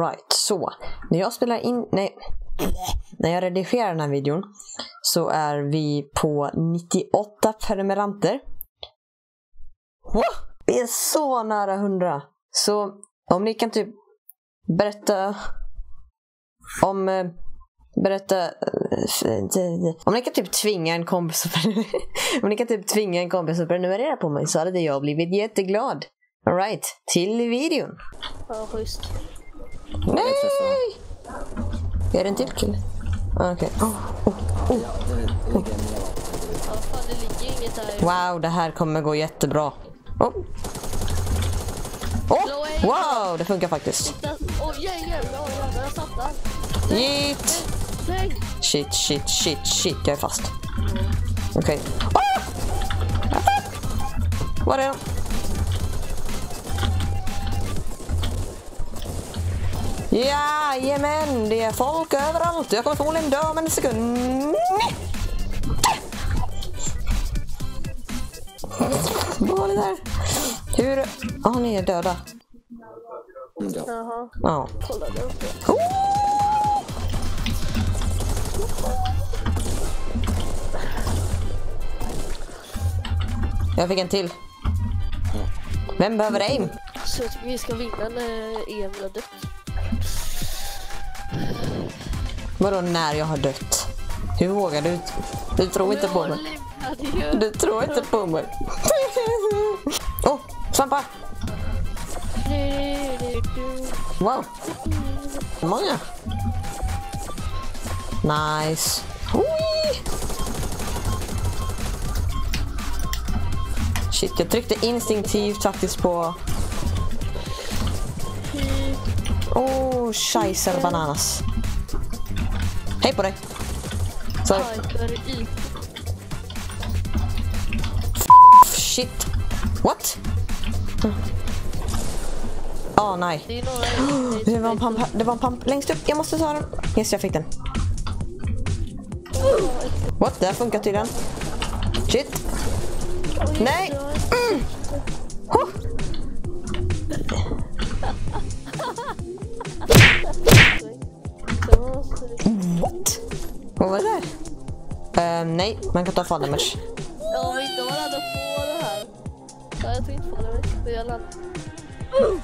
Right, så. När jag spelar in... Nej. När jag redigerar den här videon så är vi på 98 prenumeranter. Wow! Vi är så nära 100. Så om ni kan typ berätta om... Eh, berätta... Eh, om ni kan typ tvinga en kompis att Om ni kan typ tvinga en kompis att prenumerera på mig så hade jag blivit jätteglad. Alright, till videon. Ja, schysst. Nej! Är det en till kille? Ah, Okej. Oh, oh, oh. Wow, det här kommer gå jättebra. Oh. Oh. Wow, det funkar faktiskt. Nej! Shit, shit, shit, shit. Jag är fast. Okej. Ah! Var är de? Jajamän, det är folk överallt. Jag kommer förmodligen dö om en sekund. Vad det där? Hur... Ja, ni är döda. Jaha, Ja. kolla där uppe. Jag fick en till. Vem behöver aim? Så vi ska vinna när Emil har dött. Vadå när jag har dött? Hur vågar du? Du tror inte på mig. Du tror inte på mig. Åh, oh, svampar! Wow. Hur många? Nice. Oi! Shit, jag tryckte instinktivt faktiskt på... Oh, scheisser bananas. Hej på dig! Hyper i. Shit. What? Åh nej. Det Det var, en pump, det var en pump längst upp. Jag måste ta den. Yes, jag fick den. What? Det här funkar tydligen. Shit. Nej. What? Vad var det där? Ehm, nej, man kan ta fall damage. Ja, inte var ändå på det här. Ja, jag tog inte det. Men jag landade.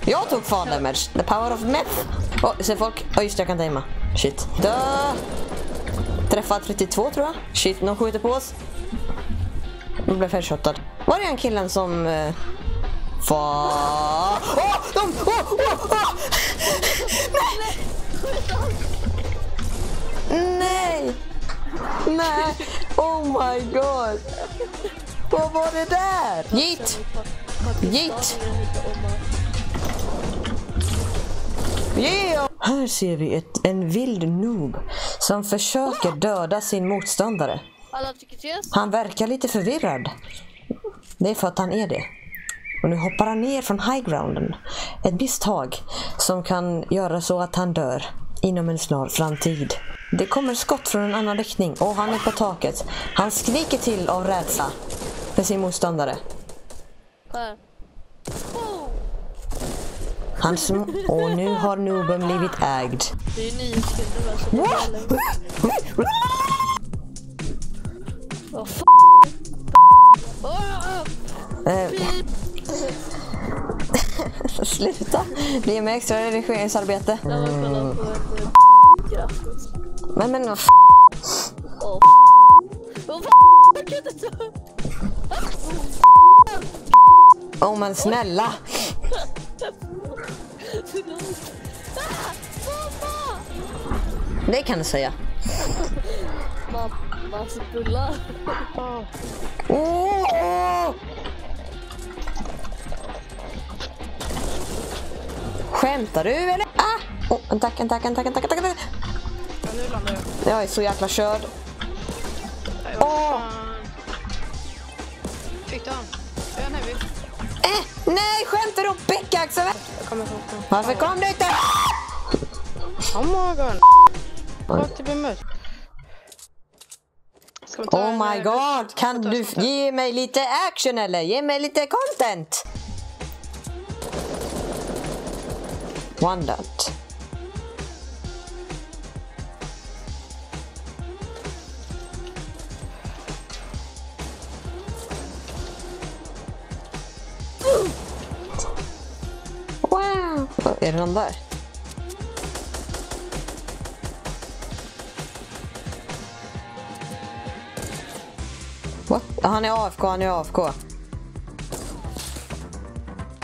Jag tog fall damage. The power of meth. Åh, ser folk? Åh, just det, jag kan tajma. Shit. Dö! Träffad 32 tror jag. Shit, någon skjuter på oss. Jag blev headshotad. Var det en killen som... Uh, Fa... Åh! de... Åh! Åh! Åh! Nej! Nej! Nej! Oh my god! Vad var det där? Yeet! Yeet! Yeah! Här ser vi ett, en vild noob som försöker döda sin motståndare. Han verkar lite förvirrad. Det är för att han är det. Och nu hoppar han ner från high grounden. Ett misstag som kan göra så att han dör inom en snar framtid. Det kommer skott från en annan riktning och han är på taket. Han skriker till av rädsla för sin motståndare. Här. Han sm- och nu har nooben blivit ägd. det är fan? Åh, Eh, sluta! Det ger mig extra redigeringsarbete. Jag men men vad f- Åh, Vad fan? Jag kan inte ta Oh men snälla! Det kan du säga. Mammas bullar. Oh! Skämtar du eller? Ah! Oh, en tack, en tack, en tack, en tack, en tack, jag. Jag är så jäkla körd. Åh! fan. Fick du han? Nej, vi... Eh, nej, skämtar du? Honom. Varför kom du inte? Oh my god. Bak till bemött. Ska vi ta Oh my eh, god, kan du ge mig lite action eller? Ge mig lite content! One dot. Är det någon där? What? Han är AFK, han är AFK.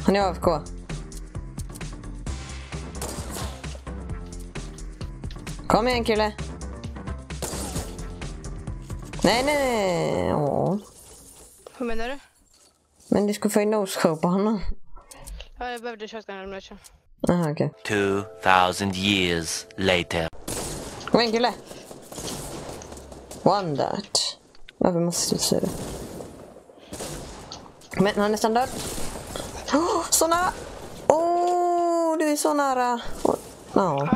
Han är AFK. Kom igen kille. Nej, nej, nej. Åh. Hur menar du? Men du ska få en nose-show på honom. Ja, jag behövde shotgun ammunition. Aha, okej. 2,000 years later. Kom igen kille. One that. Varför måste du säga det? Men han är nästan död. Oh, så nära! Åh, du är så nära. Oh, no.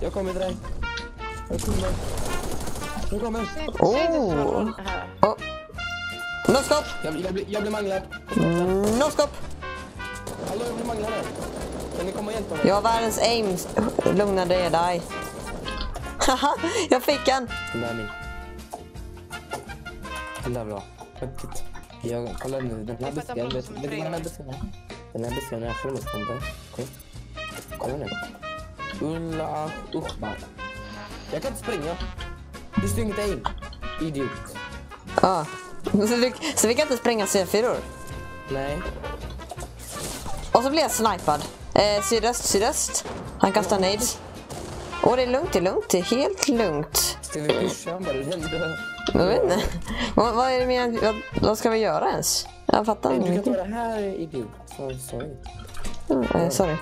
Jag kommer till dig. Jag kommer. Jag kommer. Oh. Oh. No scope! Jag, jag, blir, jag blir manglad. No scope! Hallå, jag blir manglad här. Kan ni komma och hjälpa mig? Jag har världens aim. Lugna dig, dig. Haha, jag fick en. Den där är min. Den där är bra. Titta. Jag, kolla nu, den här busken. den här busken är? Den här busken är självmordsbomber. Kolla. Kolla nu. Ulla Uschman. Jag kan inte springa. Det står inget aim. Idiot. Ja. Så vi, så vi kan inte spränga C4. Nej. Och så blir jag snipad. Eh, sydöst, sydöst. Han kastar nades. Åh, det är lugnt, det är lugnt. Det är helt lugnt. Ska vi pusha honom är död. Jag vet inte. Vad, vad är det med, vad, vad ska vi göra ens? Jag fattar Du kan ta det här, idiot. Så, sorry. Eh, sorry.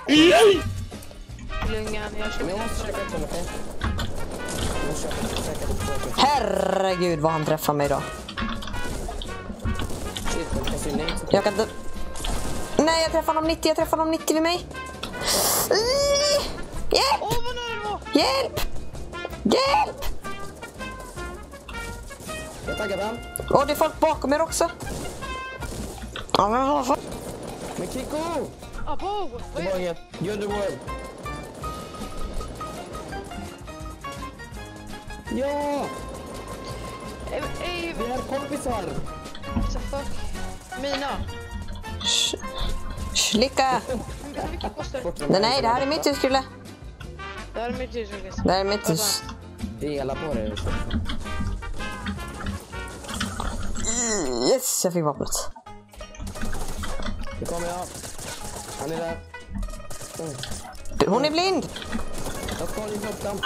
Lungan, jag kör Men jag måste käka ett okej? Herregud vad han träffar mig då. Jag kan inte... Nej, jag träffar honom 90. Jag träffar honom 90 vid mig. Hjälp! Hjälp! Hjälp! Jag taggar den. Åh, det är folk bakom er också. Ja, men vad fan? Men Kiko! Abo! Tillbaka. Gör the world. Ja! Vi är kompisar! What the fuck? Mina. Sh- Slicka! Hur mycket kostar det? Nej, nej, det här är mitt hus, Krille. Det här är mitt hus, Lukas. Det här är mitt hus. Dela på det. Yes, jag fick vapnet. Nu kommer jag. Han är där. Mm. Du, Hon är blind! Jag ska i klockan.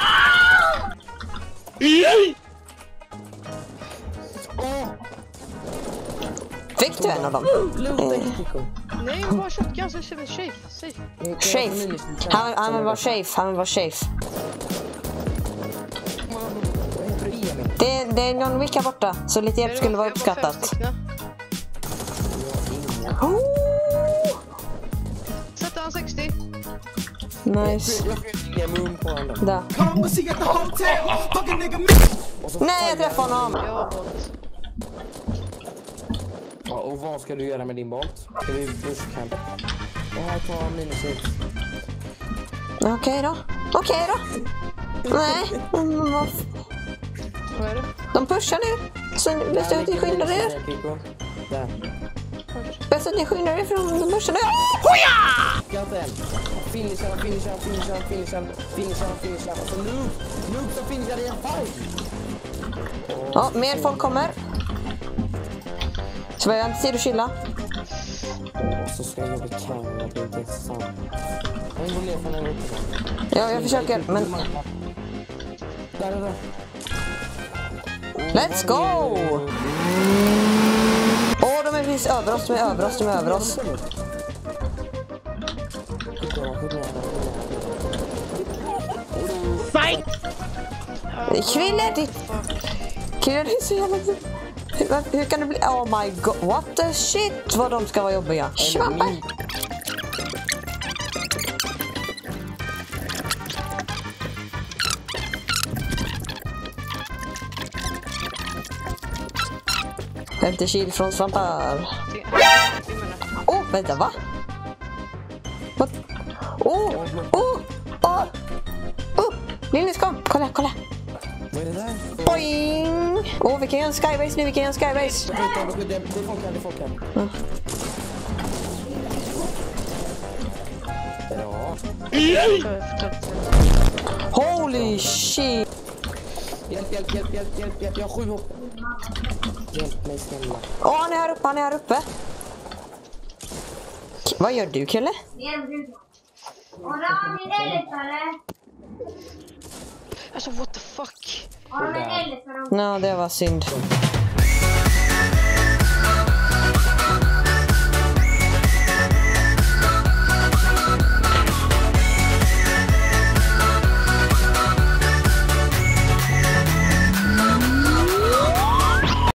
Fick du en av dem? Inte Kiko. Nej, bara shotgun så känner safe. Safe. Safe. Han, han vill vara safe, han vill vara safe. Det, det är John Wick här borta, så lite hjälp skulle vara var uppskattat. Oh, Sätter han 60? nice. Där. Nej, jag träffade honom! Och vad ska du göra med din bolt? Ska vi bushcampa? Ja, ta minus ett. Okej då. Okej då. Nej, vad är det? de pushar nu. Så bäst att ni skyndar er. Där. Bäst att ni skyndar er för de pushar nu. Jag inte än. Finishan, finishan, finishan, finishan, finishan, finishan. Och så noob. Noob som finishar i en fight. Ja, mer folk kommer. Så vi har inte tid att chilla. Och så ska jag bli kall. Det är inte sant. Jag ner från den uppe. Ja, jag försöker, men Där, där, där. let's go! Åh, de är precis över oss, de är över oss, de är över oss. Krille, ditt... Krille, det är så jävla... Hur, hur kan det bli... Oh my god, what the shit vad de ska vara jobbiga. Schmappe. Femte kil från svampar. Åh, oh, vänta, va? What? Åh, åh, åh! Åh! Linus, kom! Kolla, kolla! Vad är det där? Boing! Åh, oh, vi kan göra en skybase nu, vi kan göra en skybase. Det funkar, det funkar. Ja. Holy shit! Hjälp, hjälp, hjälp, hjälp, hjälp, hjälp, jag har sju hopp. Hjälp mig snälla. Åh, oh, han är här uppe, han är här uppe. Vad gör du, Kalle? Orange eller? Alltså what the fuck? Ja, det var synd.